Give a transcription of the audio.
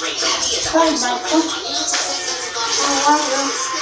Hi, Michael. How are you?